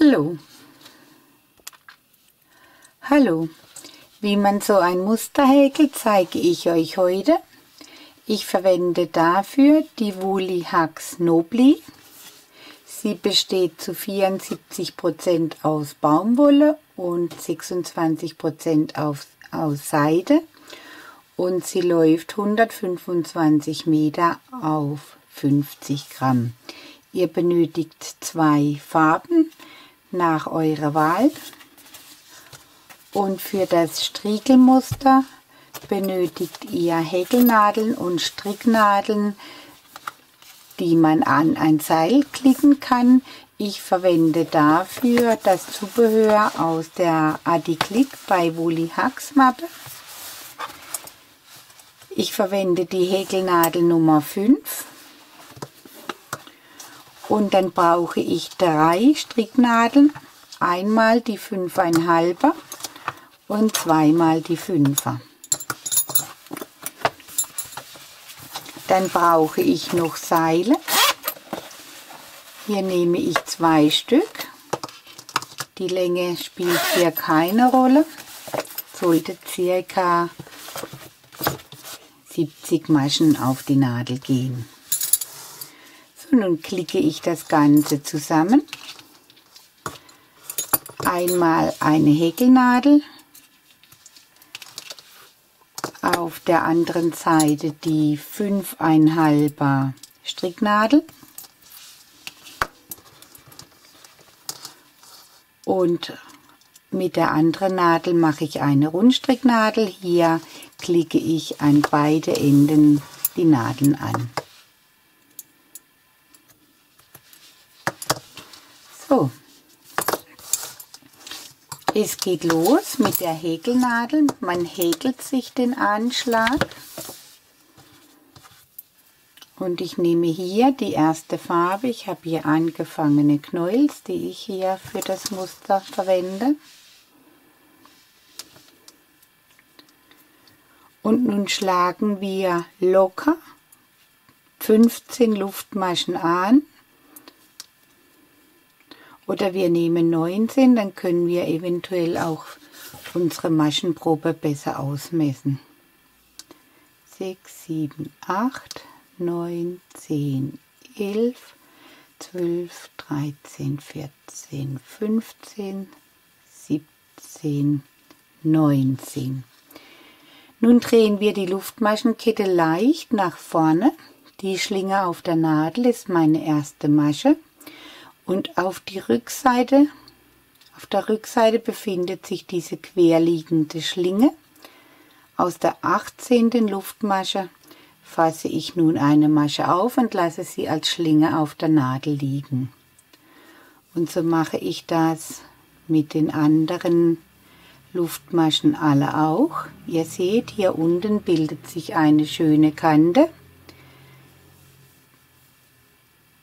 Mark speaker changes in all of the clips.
Speaker 1: Hallo. Hallo. Wie man so ein Muster häkelt, zeige ich euch heute. Ich verwende dafür die Woolly Hacks Nobly. Sie besteht zu 74% aus Baumwolle und 26% aus, aus Seide und sie läuft 125 Meter auf 50 Gramm. Ihr benötigt zwei Farben nach eurer Wahl. Und für das Striegelmuster benötigt ihr Häkelnadeln und Stricknadeln, die man an ein Seil klicken kann. Ich verwende dafür das Zubehör aus der Adiclick bei Woolly Hacks Mappe. Ich verwende die Häkelnadel Nummer 5 und dann brauche ich drei Stricknadeln, einmal die 5,5er und zweimal die 5er. Dann brauche ich noch Seile. Hier nehme ich zwei Stück. Die Länge spielt hier keine Rolle. Sollte circa 70 Maschen auf die Nadel gehen. Nun klicke ich das Ganze zusammen. Einmal eine Häkelnadel, auf der anderen Seite die 5,5er Stricknadel und mit der anderen Nadel mache ich eine Rundstricknadel. Hier klicke ich an beide Enden die Nadeln an. So. Es geht los mit der Häkelnadel. Man häkelt sich den Anschlag. Und ich nehme hier die erste Farbe. Ich habe hier angefangene Knäuels, die ich hier für das Muster verwende. Und nun schlagen wir locker 15 Luftmaschen an oder wir nehmen 19, dann können wir eventuell auch unsere Maschenprobe besser ausmessen. 6, 7, 8, 9, 10, 11, 12, 13, 14, 15, 17, 19. Nun drehen wir die Luftmaschenkette leicht nach vorne. Die Schlinge auf der Nadel ist meine erste Masche und auf die Rückseite, auf der Rückseite befindet sich diese querliegende Schlinge. Aus der 18. Luftmasche fasse ich nun eine Masche auf und lasse sie als Schlinge auf der Nadel liegen. Und so mache ich das mit den anderen Luftmaschen alle auch. Ihr seht, hier unten bildet sich eine schöne Kante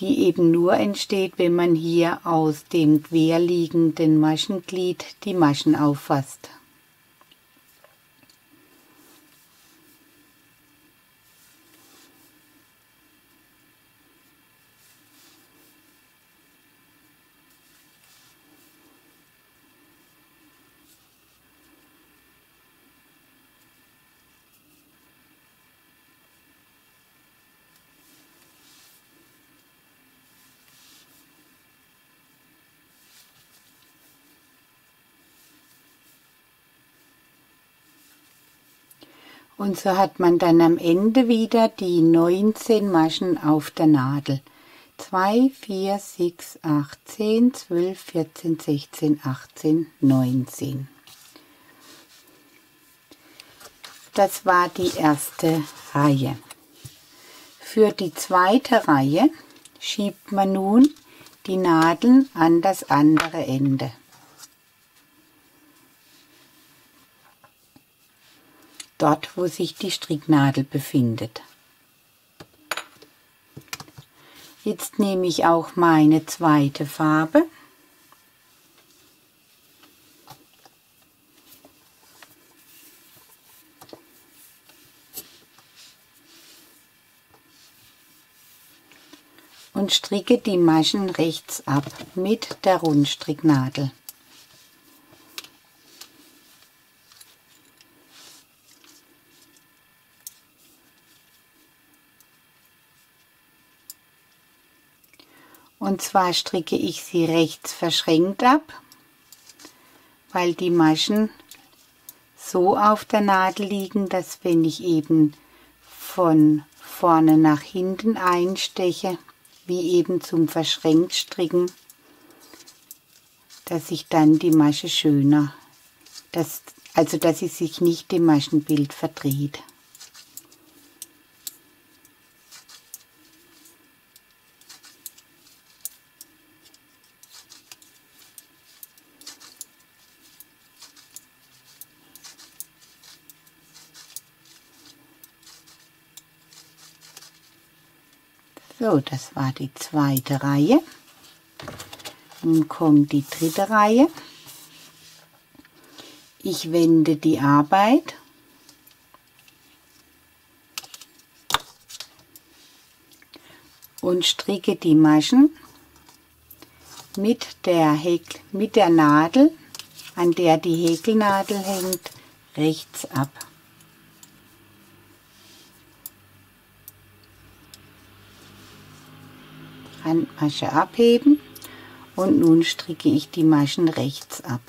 Speaker 1: die eben nur entsteht, wenn man hier aus dem querliegenden Maschenglied die Maschen auffasst. Und so hat man dann am Ende wieder die 19 Maschen auf der Nadel. 2, 4, 6, 8, 10, 12, 14, 16, 18, 19. Das war die erste Reihe. Für die zweite Reihe schiebt man nun die Nadeln an das andere Ende. Dort wo sich die Stricknadel befindet. Jetzt nehme ich auch meine zweite Farbe. und stricke die Maschen rechts ab mit der Rundstricknadel. Und zwar stricke ich sie rechts verschränkt ab, weil die Maschen so auf der Nadel liegen, dass wenn ich eben von vorne nach hinten einsteche, wie eben zum Verschränktstricken, dass ich dann die Masche schöner, dass, also dass sie sich nicht im Maschenbild verdreht. So, das war die zweite Reihe. Nun kommt die dritte Reihe. Ich wende die Arbeit. Und stricke die Maschen mit der, Häkel, mit der Nadel, an der die Häkelnadel hängt, rechts ab. Handmasche abheben und nun stricke ich die Maschen rechts ab.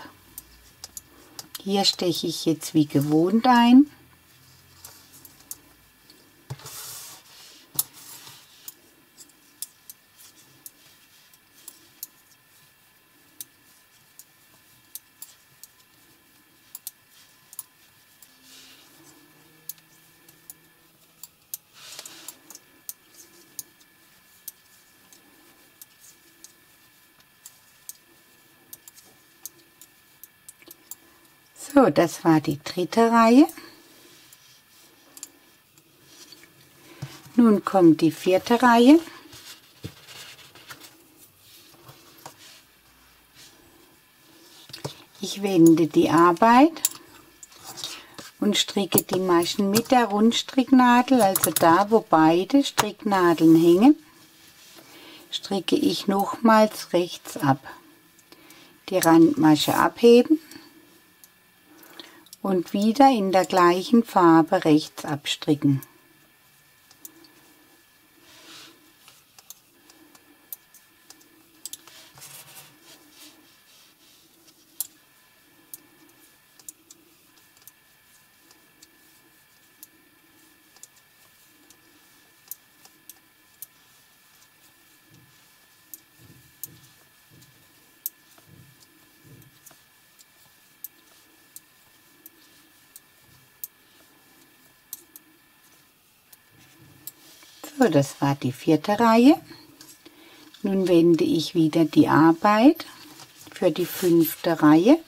Speaker 1: Hier steche ich jetzt wie gewohnt ein. So, das war die dritte Reihe. Nun kommt die vierte Reihe. Ich wende die Arbeit und stricke die Maschen mit der Rundstricknadel, also da, wo beide Stricknadeln hängen, stricke ich nochmals rechts ab. Die Randmasche abheben und wieder in der gleichen Farbe rechts abstricken.
Speaker 2: So, das war die vierte Reihe. Nun wende ich wieder die Arbeit für die fünfte Reihe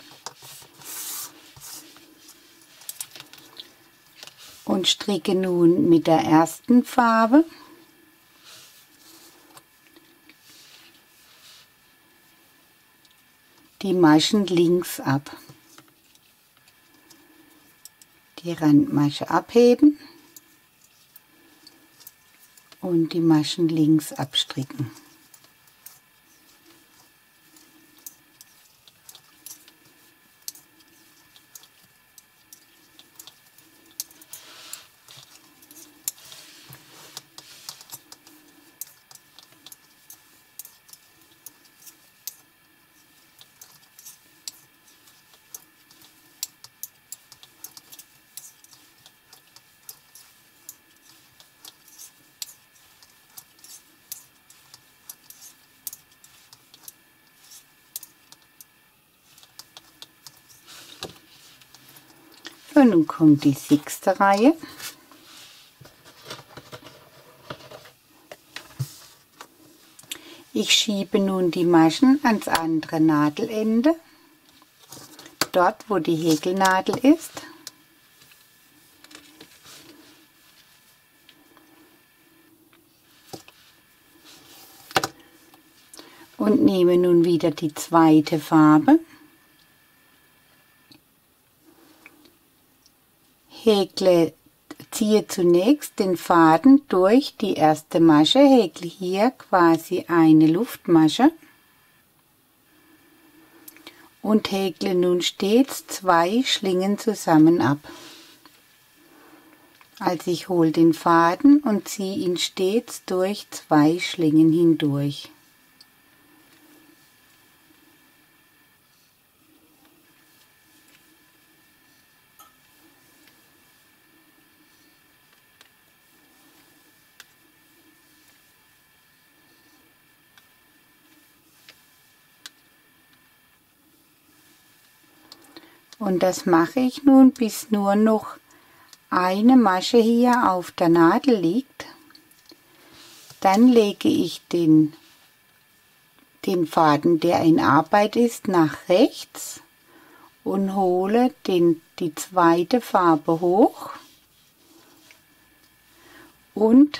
Speaker 2: und stricke nun mit der ersten Farbe die Maschen links ab. Die Randmasche abheben und die Maschen links abstricken. Nun kommt die sechste Reihe. Ich schiebe nun die Maschen ans andere Nadelende, dort wo die Häkelnadel ist. Und nehme nun wieder die zweite Farbe häkle ziehe zunächst den Faden durch die erste Masche, häkle hier quasi eine Luftmasche und häkle nun stets zwei Schlingen zusammen ab. Also ich hole den Faden und ziehe ihn stets durch zwei Schlingen hindurch. Und das mache ich nun, bis nur noch eine Masche hier auf der Nadel liegt. Dann lege ich den, den Faden, der in Arbeit ist, nach rechts und hole den, die zweite Farbe hoch und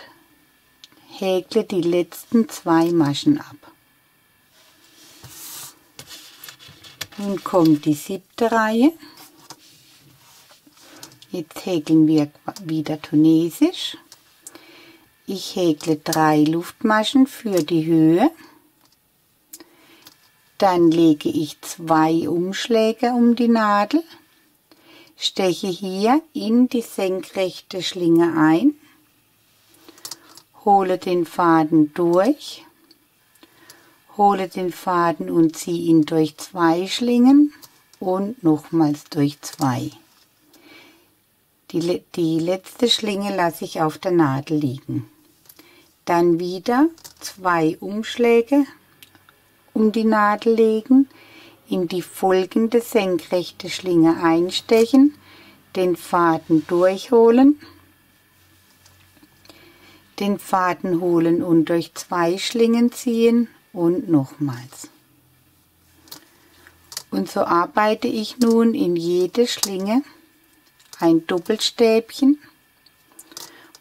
Speaker 2: häkle die letzten zwei Maschen ab. Nun kommt die siebte Reihe. Jetzt häkeln wir wieder tunesisch. Ich häkle drei Luftmaschen für die Höhe. Dann lege ich zwei Umschläge um die Nadel, steche hier in die senkrechte Schlinge ein, hole den Faden durch hole den Faden und ziehe ihn durch zwei Schlingen und nochmals durch zwei. Die, die letzte Schlinge lasse ich auf der Nadel liegen. Dann wieder zwei Umschläge um die Nadel legen, in die folgende senkrechte Schlinge einstechen, den Faden durchholen, den Faden holen und durch zwei Schlingen ziehen und nochmals. Und so arbeite ich nun in jede Schlinge ein Doppelstäbchen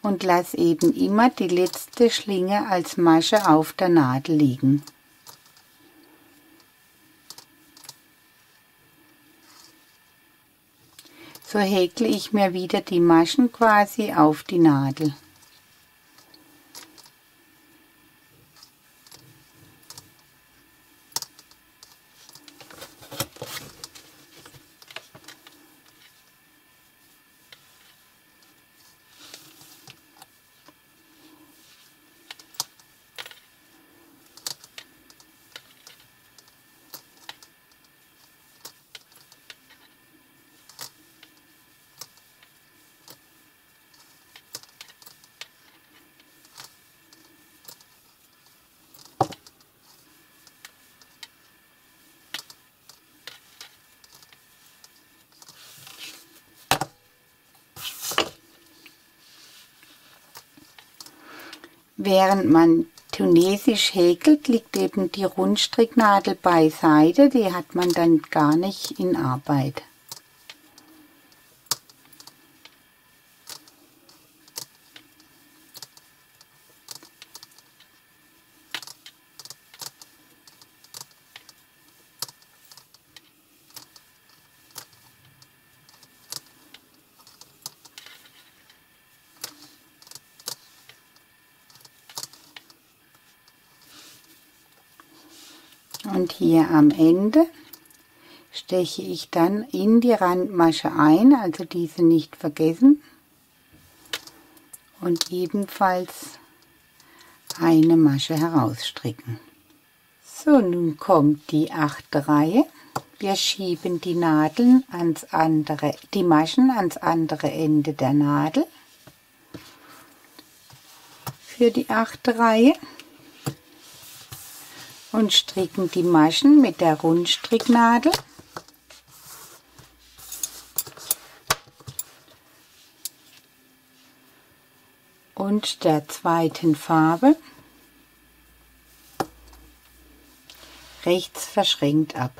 Speaker 2: und lasse eben immer die letzte Schlinge als Masche auf der Nadel liegen. So häkle ich mir wieder die Maschen quasi auf die Nadel. Während man tunesisch häkelt, liegt eben die Rundstricknadel beiseite, die hat man dann gar nicht in Arbeit. Und hier am Ende steche ich dann in die Randmasche ein, also diese nicht vergessen und ebenfalls eine Masche herausstricken. So, nun kommt die achte Reihe. Wir schieben die Nadeln ans andere, die Maschen ans andere Ende der Nadel für die achte Reihe und stricken die Maschen mit der Rundstricknadel. und der zweiten Farbe rechts verschränkt ab.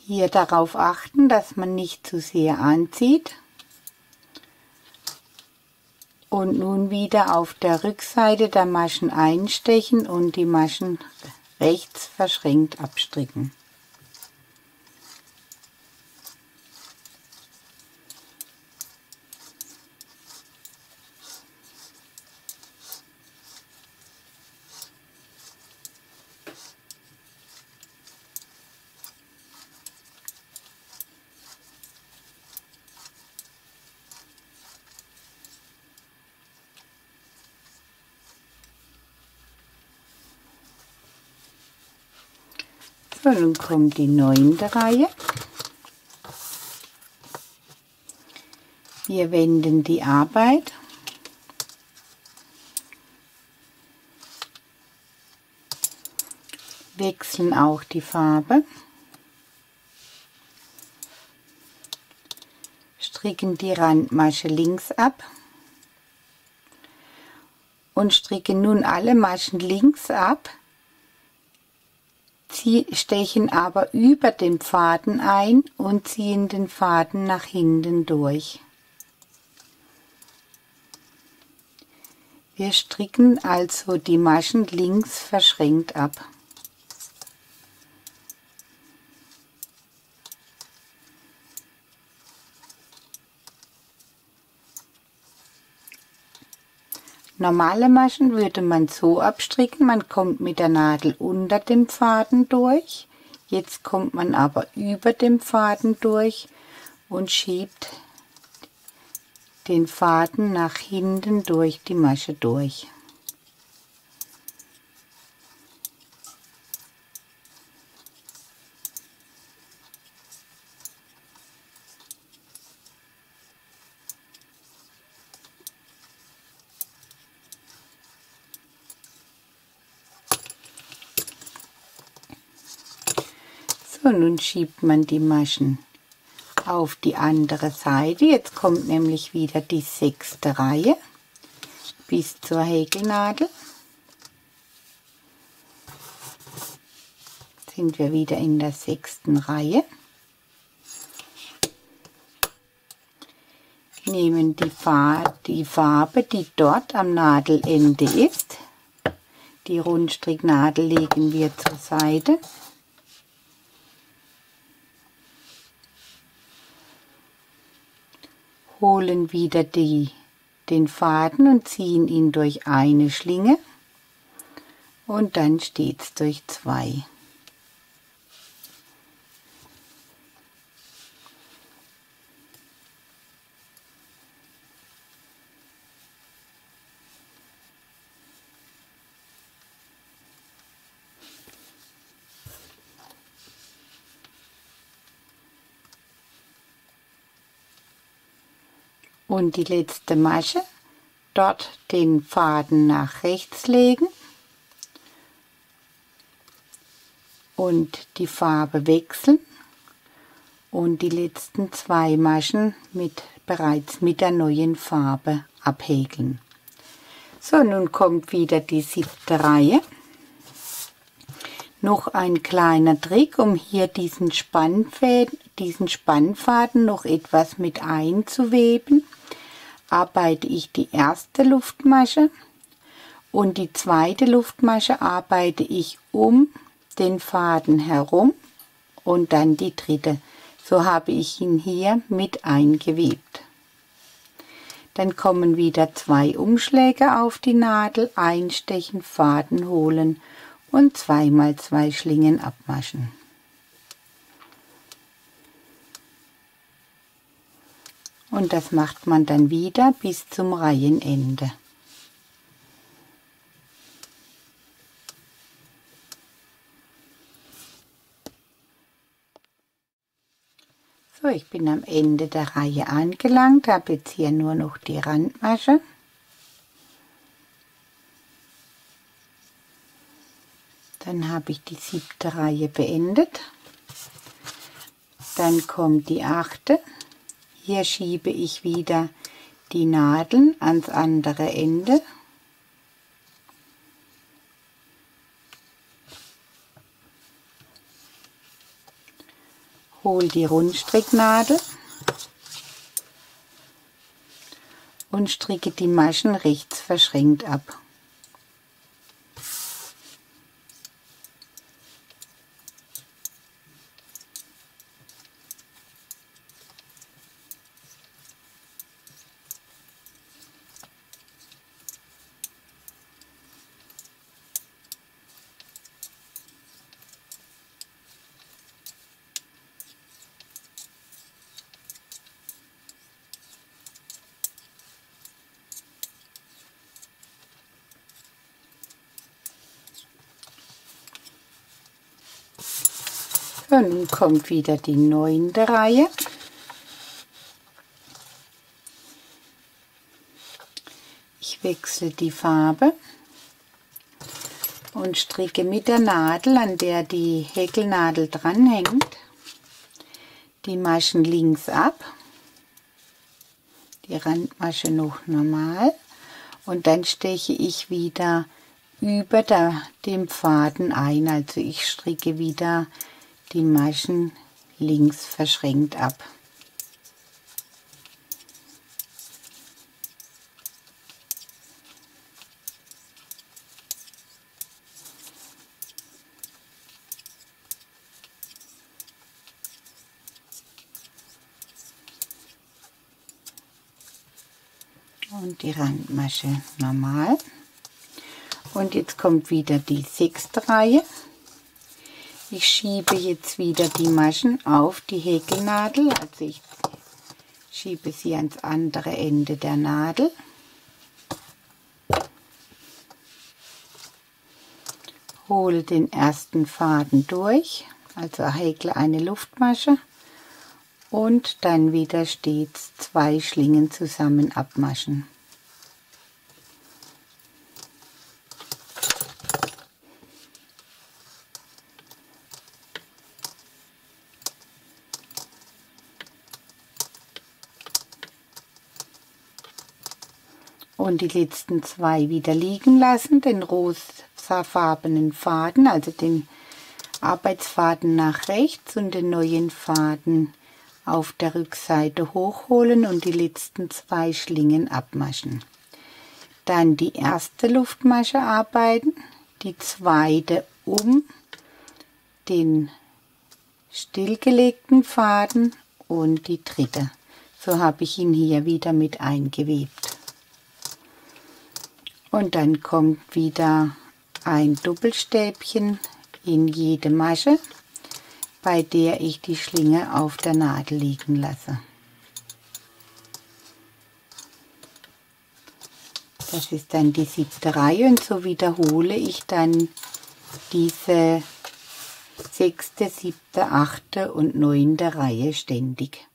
Speaker 2: Hier darauf achten, dass man nicht zu sehr anzieht und nun wieder auf der Rückseite der Maschen einstechen und die Maschen rechts verschränkt abstricken. Nun kommt die neunte Reihe. Wir wenden die Arbeit. Wechseln auch die Farbe. Stricken die Randmasche links ab und stricken nun alle Maschen links ab stechen aber über den Faden ein und ziehen den Faden nach hinten durch. Wir stricken also die Maschen links verschränkt ab. Normale Maschen würde man so abstricken, man kommt mit der Nadel unter dem Faden durch. Jetzt kommt man aber über dem Faden durch und schiebt den Faden nach hinten durch die Masche durch. So, nun schiebt man die Maschen auf die andere Seite. Jetzt kommt nämlich wieder die sechste Reihe bis zur Häkelnadel. Sind wir wieder in der sechsten Reihe. Nehmen die, die Farbe, die dort am Nadelende ist. Die Rundstricknadel legen wir zur Seite. Holen wieder die, den Faden und ziehen ihn durch eine Schlinge und dann stets durch zwei. Und die letzte Masche dort den Faden nach rechts legen und die Farbe wechseln und die letzten zwei Maschen mit bereits mit der neuen Farbe abhäkeln. So, nun kommt wieder die siebte Reihe. Noch ein kleiner Trick, um hier diesen, diesen Spannfaden noch etwas mit einzuweben arbeite ich die erste Luftmasche und die zweite Luftmasche arbeite ich um den Faden herum und dann die dritte. So habe ich ihn hier mit eingewebt. Dann kommen wieder zwei Umschläge auf die Nadel, einstechen, Faden holen und zweimal zwei Schlingen abmaschen. Und das macht man dann wieder bis zum Reihenende. So, ich bin am Ende der Reihe angelangt, habe jetzt hier nur noch die Randmasche. Dann habe ich die siebte Reihe beendet. Dann kommt die achte. Hier schiebe ich wieder die Nadeln ans andere Ende. Hol die Rundstricknadel und stricke die Maschen rechts verschränkt ab. Nun kommt wieder die neunte Reihe. Ich wechsle die Farbe und stricke mit der Nadel, an der die Häkelnadel dranhängt, die Maschen links ab, die Randmasche noch normal und dann steche ich wieder über der, dem Faden ein, also ich stricke wieder die Maschen links verschränkt ab. und die Randmasche normal. Und jetzt kommt wieder die sechste Reihe. Ich schiebe jetzt wieder die Maschen auf die Häkelnadel, also ich schiebe sie ans andere Ende der Nadel. Hole den ersten Faden durch, also häkle eine Luftmasche und dann wieder stets zwei Schlingen zusammen abmaschen. Und die letzten zwei wieder liegen lassen, den rosafarbenen Faden, also den Arbeitsfaden nach rechts und den neuen Faden auf der Rückseite hochholen und die letzten zwei Schlingen abmaschen. Dann die erste Luftmasche arbeiten, die zweite um den stillgelegten Faden und die dritte. So habe ich ihn hier wieder mit eingewebt und dann kommt wieder ein Doppelstäbchen in jede Masche, bei der ich die Schlinge auf der Nadel liegen lasse. Das ist dann die siebte Reihe und so wiederhole ich dann diese sechste, siebte, achte und neunte Reihe ständig.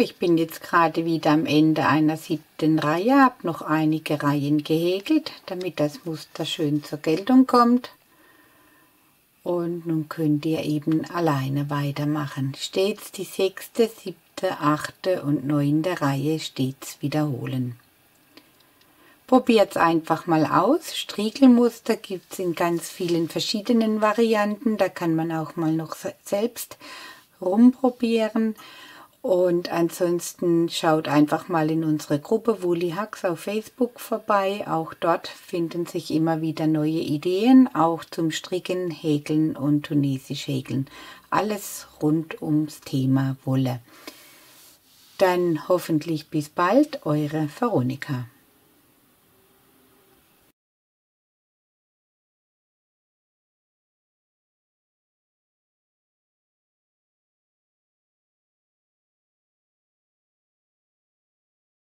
Speaker 2: Ich bin jetzt gerade wieder am Ende einer siebten Reihe, habe noch einige Reihen gehäkelt, damit das Muster schön zur Geltung kommt. Und nun könnt ihr eben alleine weitermachen. Stets die sechste, siebte, achte und neunte Reihe stets wiederholen. Probiert es einfach mal aus. Striegelmuster gibt es in ganz vielen verschiedenen Varianten. Da kann man auch mal noch selbst rumprobieren. Und ansonsten schaut einfach mal in unsere Gruppe Woolly Hacks auf Facebook vorbei. Auch dort finden sich immer wieder neue Ideen, auch zum Stricken, Häkeln und Tunesisch Häkeln. Alles rund ums Thema Wolle. Dann hoffentlich bis bald, eure Veronika.